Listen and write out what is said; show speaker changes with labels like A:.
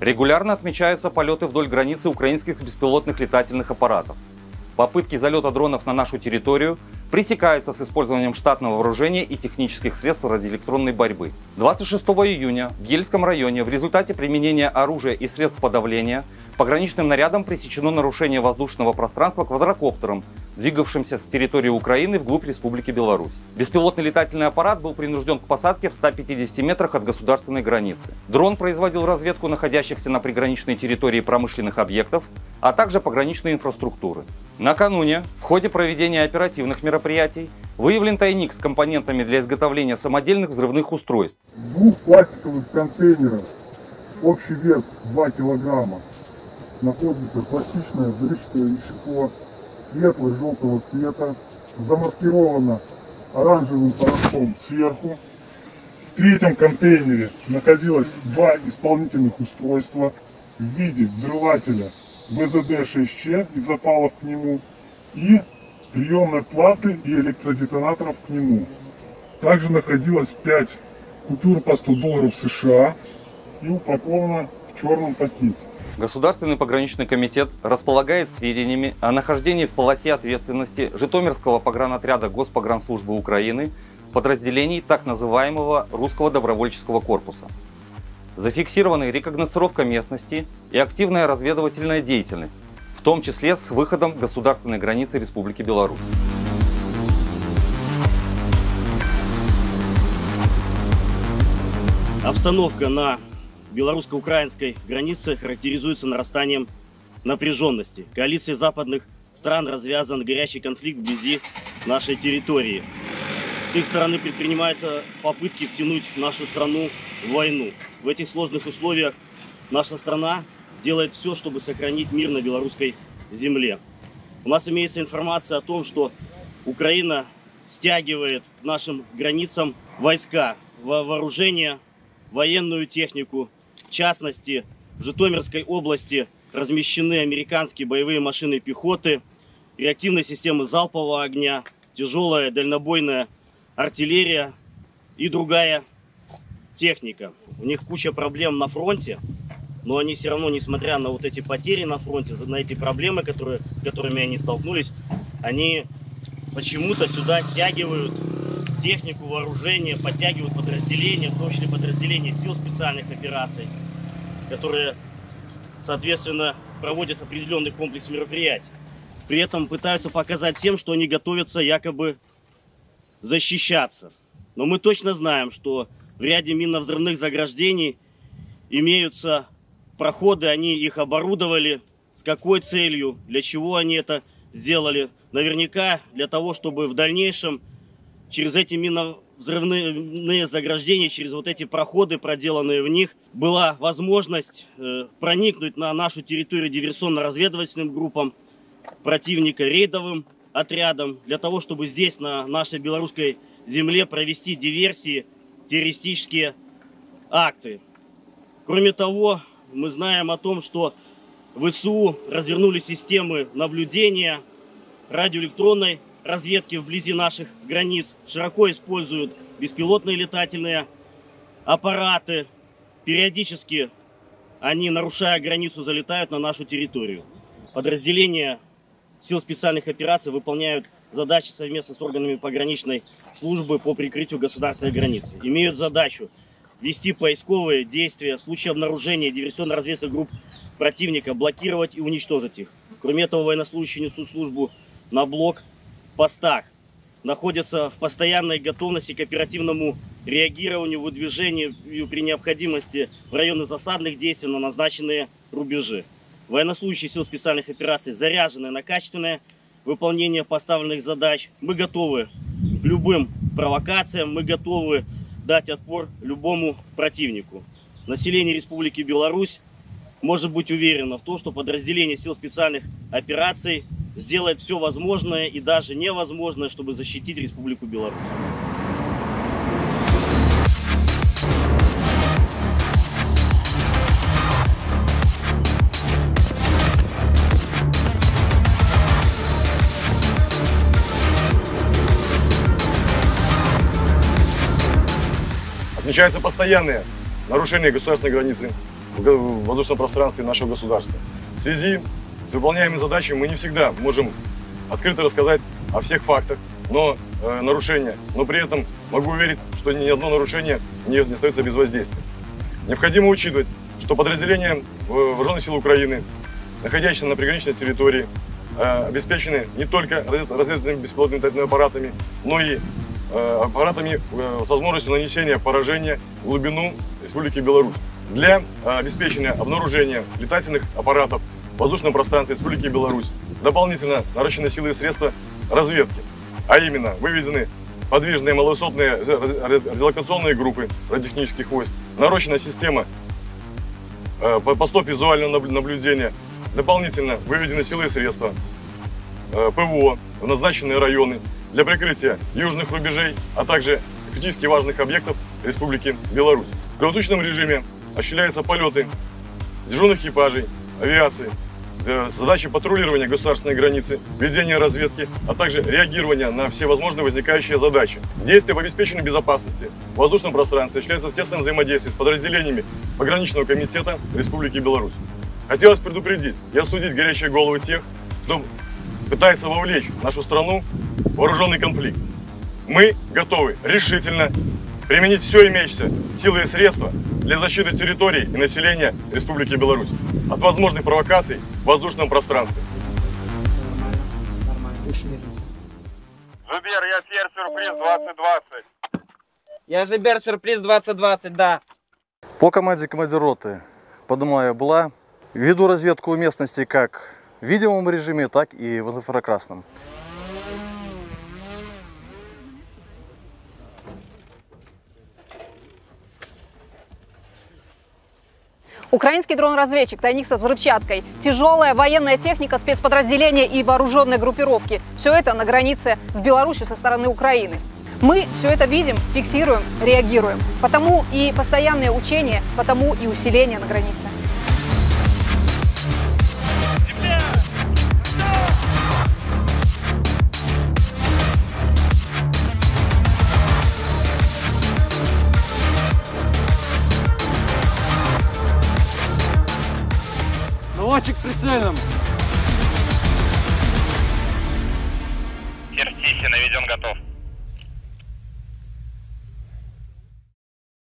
A: Регулярно отмечаются полеты вдоль границы украинских беспилотных летательных аппаратов. Попытки залета дронов на нашу территорию пресекаются с использованием штатного вооружения и технических средств радиоэлектронной борьбы. 26 июня в Ельском районе в результате применения оружия и средств подавления пограничным нарядом пресечено нарушение воздушного пространства квадрокоптером, двигавшимся с территории Украины вглубь Республики Беларусь. Беспилотный летательный аппарат был принужден к посадке в 150 метрах от государственной границы. Дрон производил разведку находящихся на приграничной территории промышленных объектов, а также пограничной инфраструктуры. Накануне, в ходе проведения оперативных мероприятий, выявлен тайник с компонентами для изготовления самодельных взрывных устройств.
B: Двух пластиковых контейнерах общий вес 2 килограмма находится пластичное взрывчатое вещество светло-желтого цвета, замаскировано оранжевым порошком сверху. В третьем контейнере находилось два исполнительных устройства в виде взрывателя ВЗД-6Ч и запалов к нему и приемной платы и электродетонаторов к нему. Также находилось 5 купюр по 100 долларов США и упаковано в черном пакете.
A: Государственный пограничный комитет располагает сведениями о нахождении в полосе ответственности Житомирского погранотряда Госпогранслужбы Украины подразделений так называемого Русского добровольческого корпуса. Зафиксированы рекогносцировка местности и активная разведывательная деятельность, в том числе с выходом государственной границы Республики Беларусь.
C: Обстановка на белорусско-украинской границе характеризуется нарастанием напряженности. Коалиции западных стран развязан горячий конфликт вблизи нашей территории. С их стороны предпринимаются попытки втянуть нашу страну в войну. В этих сложных условиях наша страна делает все, чтобы сохранить мир на белорусской земле. У нас имеется информация о том, что Украина стягивает к нашим границам войска, вооружение, военную технику. В частности, в Житомирской области размещены американские боевые машины пехоты, реактивные системы залпового огня, тяжелая дальнобойная артиллерия и другая техника. У них куча проблем на фронте, но они все равно, несмотря на вот эти потери на фронте, на эти проблемы, которые, с которыми они столкнулись, они почему-то сюда стягивают технику, вооружение, подтягивают подразделения, в том числе подразделения сил специальных операций, которые, соответственно, проводят определенный комплекс мероприятий. При этом пытаются показать всем, что они готовятся якобы защищаться. Но мы точно знаем, что в ряде минно-взрывных заграждений имеются проходы, они их оборудовали, с какой целью, для чего они это сделали. Наверняка для того, чтобы в дальнейшем через эти минно-взрывные заграждения, через вот эти проходы, проделанные в них, была возможность э, проникнуть на нашу территорию диверсионно-разведывательным группам противника, рейдовым отрядом, для того, чтобы здесь, на нашей белорусской земле, провести диверсии, террористические акты. Кроме того, мы знаем о том, что ВСУ развернули системы наблюдения радиоэлектронной разведки вблизи наших границ, широко используют беспилотные летательные аппараты. Периодически они, нарушая границу, залетают на нашу территорию. Подразделения сил специальных операций выполняют задачи совместно с органами пограничной службы по прикрытию государственной границы. Имеют задачу вести поисковые действия в случае обнаружения диверсионно-разведывательных групп противника, блокировать и уничтожить их. Кроме этого, военнослужащие несут службу на блок постах, находятся в постоянной готовности к оперативному реагированию, выдвижению при необходимости в районы засадных действий на назначенные рубежи. Военнослужащие сил специальных операций заряжены на качественное выполнение поставленных задач. Мы готовы к любым провокациям, мы готовы дать отпор любому противнику. Население Республики Беларусь может быть уверено в том, что подразделение сил специальных операций сделает все возможное и даже невозможное, чтобы защитить Республику Беларусь.
D: Отмечаются постоянные нарушения государственной границы, в воздушном пространстве нашего государства. В связи с выполняемыми задачами мы не всегда можем открыто рассказать о всех фактах, но э, нарушения, но при этом могу уверить, что ни одно нарушение не, не остается без воздействия. Необходимо учитывать, что подразделения э, Вооруженных сил Украины, находящиеся на приграничной территории, э, обеспечены не только развед- разведывательными беспилотными летательными аппаратами, но и э, аппаратами э, с возможностью нанесения поражения в глубину Республики Беларусь. Для э, обеспечения обнаружения летательных аппаратов воздушном пространстве Республики Беларусь. Дополнительно наращены силы и средства разведки, а именно выведены подвижные раз- радиолокационные группы радиотехнических войск, нарощена система э, по- постов визуального наб- наблюдения, дополнительно выведены силы и средства э, ПВО в назначенные районы для прикрытия южных рубежей, а также критически важных объектов Республики Беларусь. В круглосуточном режиме осуществляются полеты дежурных экипажей, авиации, э, с задачей патрулирования государственной границы, ведения разведки, а также реагирования на все возможные возникающие задачи. Действия по обеспечению безопасности в воздушном пространстве осуществляются в тесном взаимодействии с подразделениями пограничного комитета Республики Беларусь. Хотелось предупредить и остудить горячие головы тех, кто пытается вовлечь нашу страну в вооруженный конфликт. Мы готовы решительно применить все имеющиеся силы и средства для защиты территорий и населения Республики Беларусь от возможных провокаций в воздушном пространстве.
E: Зубер, я Тверь, сюрприз 2020.
F: Я же Бер Сюрприз 2020, да.
G: По команде командир роты подумала была. Веду разведку местности как в видимом режиме, так и в инфракрасном.
H: Украинский дрон-разведчик, тайник со взрывчаткой, тяжелая военная техника, спецподразделения и вооруженные группировки. Все это на границе с Беларусью со стороны Украины. Мы все это видим, фиксируем, реагируем. Потому и постоянные учения, потому и усиление на границе.
F: Наводчик прицельным.
E: Киртихи наведен готов.